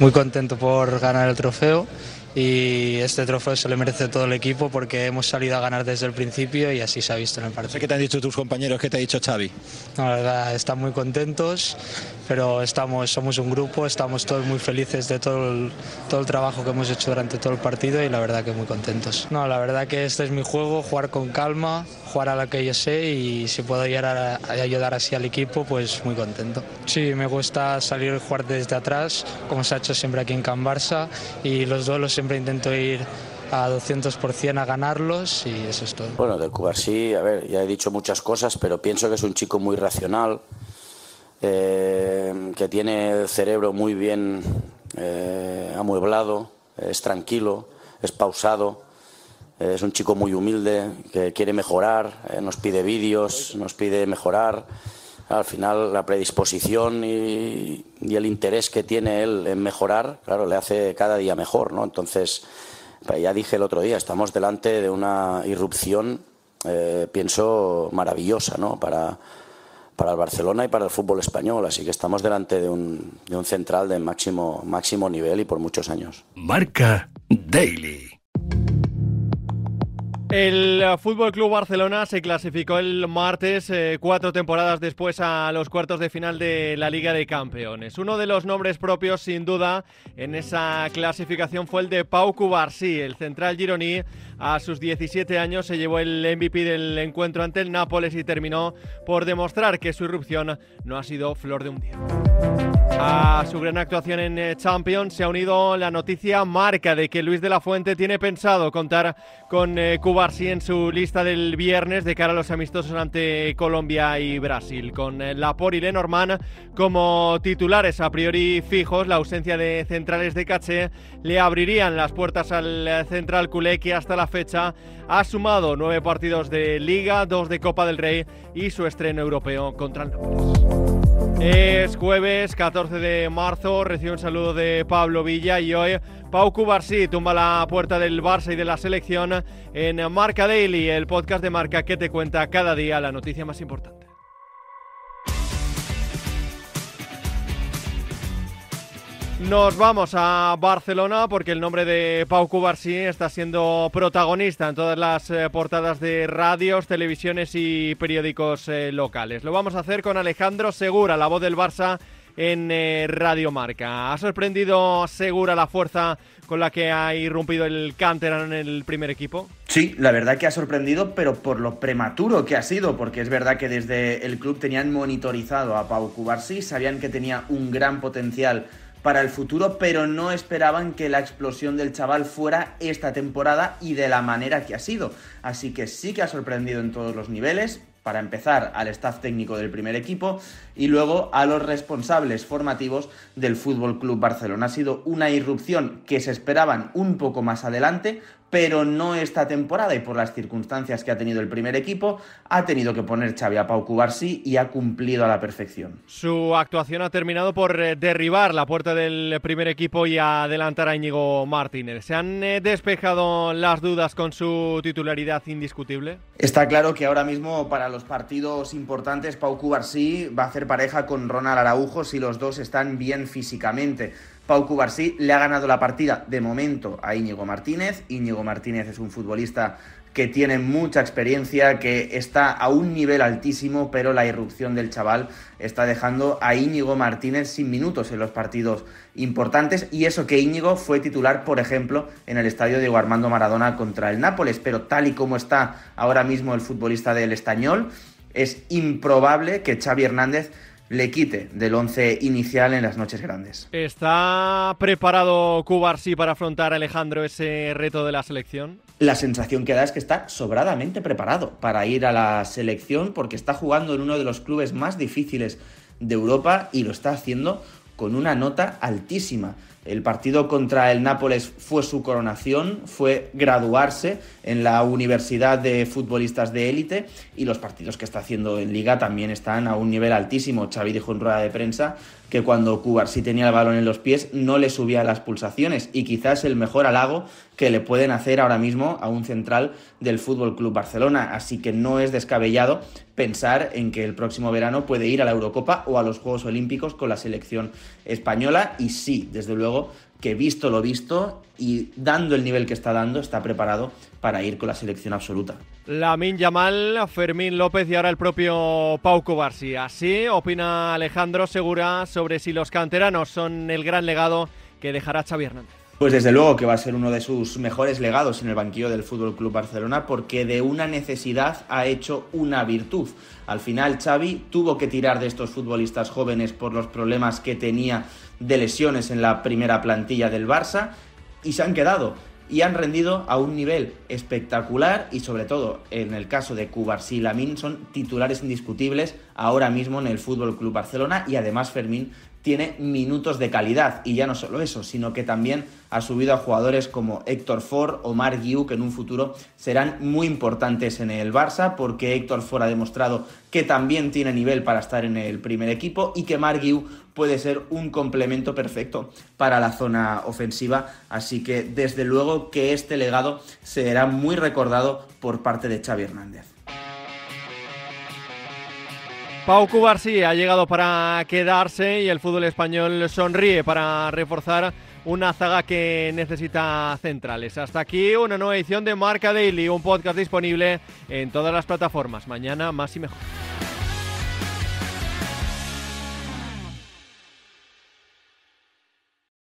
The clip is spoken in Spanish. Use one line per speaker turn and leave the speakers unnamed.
Muy contento por ganar el trofeo y este trofeo se le merece todo el equipo porque hemos salido a ganar desde el principio y así se ha visto en el partido.
¿Qué te han dicho tus compañeros? ¿Qué te ha dicho Xavi?
la verdad, están muy contentos, pero estamos, somos un grupo, estamos todos muy felices de todo el, todo el trabajo que hemos hecho durante todo el partido y la verdad que muy contentos. No, la verdad que este es mi juego, jugar con calma, jugar a lo que yo sé y si puedo ayudar, a, ayudar así al equipo, pues muy contento. Sí, me gusta salir y jugar desde atrás, como se ha hecho siempre aquí en Can Barça y los duelos siempre intento ir a 200% a ganarlos y eso es todo.
Bueno, del sí, a ver, ya he dicho muchas cosas, pero pienso que es un chico muy racional, eh, que tiene el cerebro muy bien eh, amueblado, es tranquilo, es pausado, es un chico muy humilde, que quiere mejorar, eh, nos pide vídeos, nos pide mejorar al final la predisposición y, el interés que tiene él en mejorar, claro, le hace cada día mejor, ¿no? Entonces, pues ya dije el otro día, estamos delante de una irrupción, eh, pienso, maravillosa, ¿no? Para, para el Barcelona y para el fútbol español, así que estamos delante de un, de un central de máximo, máximo nivel y por muchos años.
Marca Daily.
El Fútbol Club Barcelona se clasificó el martes, eh, cuatro temporadas después, a los cuartos de final de la Liga de Campeones. Uno de los nombres propios, sin duda, en esa clasificación fue el de Pau Cubarsí, el central gironí. A sus 17 años se llevó el MVP del encuentro ante el Nápoles y terminó por demostrar que su irrupción no ha sido flor de un día. A su gran actuación en eh, Champions se ha unido la noticia marca de que Luis de la Fuente tiene pensado contar con eh, Cubarsí en su lista del viernes de cara a los amistosos ante Colombia y Brasil. Con eh, Laporte y Lenormand como titulares a priori fijos, la ausencia de centrales de caché le abrirían las puertas al central culé que hasta la fecha ha sumado nueve partidos de Liga, dos de Copa del Rey y su estreno europeo contra el. Es jueves 14 de marzo, recibe un saludo de Pablo Villa y hoy Pau Cubarsí tumba la puerta del Barça y de la selección en Marca Daily, el podcast de Marca que te cuenta cada día la noticia más importante. Nos vamos a Barcelona porque el nombre de Pau Cubarsí está siendo protagonista en todas las eh, portadas de radios, televisiones y periódicos eh, locales. Lo vamos a hacer con Alejandro Segura, la voz del Barça en eh, Radio Marca. ¿Ha sorprendido Segura la fuerza con la que ha irrumpido el Canteran en el primer equipo?
Sí, la verdad que ha sorprendido, pero por lo prematuro que ha sido, porque es verdad que desde el club tenían monitorizado a Pau Cubarsí, sabían que tenía un gran potencial para el futuro, pero no esperaban que la explosión del chaval fuera esta temporada y de la manera que ha sido. Así que sí que ha sorprendido en todos los niveles, para empezar al staff técnico del primer equipo y luego a los responsables formativos del Fútbol Club Barcelona. Ha sido una irrupción que se esperaban un poco más adelante, pero no esta temporada y por las circunstancias que ha tenido el primer equipo, ha tenido que poner Xavi a Pau Cubarsí y ha cumplido a la perfección.
Su actuación ha terminado por eh, derribar la puerta del primer equipo y adelantar a Íñigo Martínez. ¿Se han eh, despejado las dudas con su titularidad indiscutible?
Está claro que ahora mismo para los partidos importantes Pau Cubarsí va a hacer pareja con Ronald Araujo si los dos están bien físicamente. Pau Cubarsí le ha ganado la partida de momento a Íñigo Martínez. Íñigo Martínez es un futbolista que tiene mucha experiencia, que está a un nivel altísimo, pero la irrupción del chaval está dejando a Íñigo Martínez sin minutos en los partidos importantes y eso que Íñigo fue titular, por ejemplo, en el estadio de Armando Maradona contra el Nápoles, pero tal y como está ahora mismo el futbolista del Estañol, es improbable que Xavi Hernández le quite del once inicial en las noches grandes.
¿Está preparado Cubarsí para afrontar a Alejandro ese reto de la selección?
La sensación que da es que está sobradamente preparado para ir a la selección porque está jugando en uno de los clubes más difíciles de Europa y lo está haciendo con una nota altísima. El partido contra el Nápoles fue su coronación, fue graduarse en la Universidad de Futbolistas de Élite y los partidos que está haciendo en Liga también están a un nivel altísimo. Xavi dijo en rueda de prensa que cuando sí tenía el balón en los pies no le subía las pulsaciones y quizás el mejor halago que le pueden hacer ahora mismo a un central del Fútbol Club Barcelona, así que no es descabellado pensar en que el próximo verano puede ir a la Eurocopa o a los Juegos Olímpicos con la selección española y sí, desde luego que visto lo visto y dando el nivel que está dando, está preparado para ir con la selección absoluta.
Lamin Yamal, Fermín López y ahora el propio Pau Cubarsí. Así opina Alejandro Segura sobre si los canteranos son el gran legado que dejará Xavi Hernández.
Pues desde luego que va a ser uno de sus mejores legados en el banquillo del Fútbol Club Barcelona porque de una necesidad ha hecho una virtud. Al final Xavi tuvo que tirar de estos futbolistas jóvenes por los problemas que tenía de lesiones en la primera plantilla del Barça y se han quedado y han rendido a un nivel espectacular y sobre todo en el caso de Cubarsí y Lamin son titulares indiscutibles ahora mismo en el Fútbol Club Barcelona y además Fermín tiene minutos de calidad. Y ya no solo eso, sino que también ha subido a jugadores como Héctor Ford o Marc Guiu, que en un futuro serán muy importantes en el Barça, porque Héctor Ford ha demostrado que también tiene nivel para estar en el primer equipo y que Marc Guiu puede ser un complemento perfecto para la zona ofensiva. Así que desde luego que este legado será muy recordado por parte de Xavi Hernández.
Pau Cubarsí ha llegado para quedarse y el fútbol español sonríe para reforzar una zaga que necesita centrales. Hasta aquí una nueva edición de Marca Daily, un podcast disponible en todas las plataformas. Mañana más y mejor.